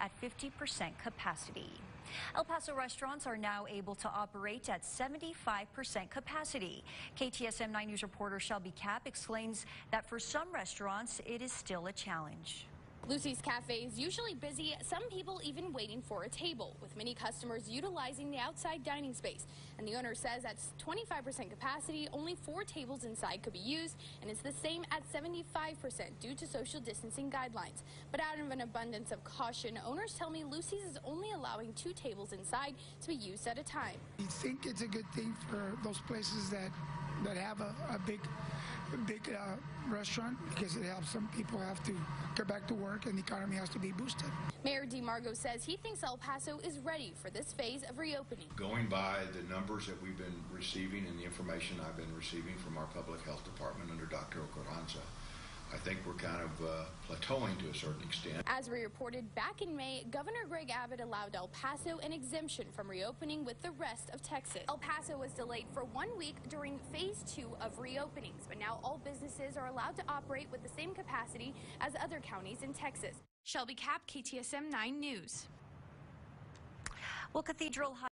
at 50% capacity. El Paso restaurants are now able to operate at 75% capacity. KTSM 9 News reporter Shelby Cap explains that for some restaurants, it is still a challenge. Lucy's Cafe is usually busy, some people even waiting for a table, with many customers utilizing the outside dining space. And the owner says at 25% capacity, only four tables inside could be used, and it's the same at 75% due to social distancing guidelines. But out of an abundance of caution, owners tell me Lucy's is only allowing two tables inside to be used at a time. We think it's a good thing for those places that that have a, a big big uh, restaurant because it helps some people have to get back to work and the economy has to be boosted. Mayor Dee Margo says he thinks El Paso is ready for this phase of reopening. Going by the numbers that we've been receiving and the information I've been receiving from our public health department think we're kind of uh, plateauing to a certain extent. As we reported back in May, Governor Greg Abbott allowed El Paso an exemption from reopening with the rest of Texas. El Paso was delayed for one week during phase two of reopenings, but now all businesses are allowed to operate with the same capacity as other counties in Texas. Shelby Cap, KTSM 9 News. Well, Cathedral High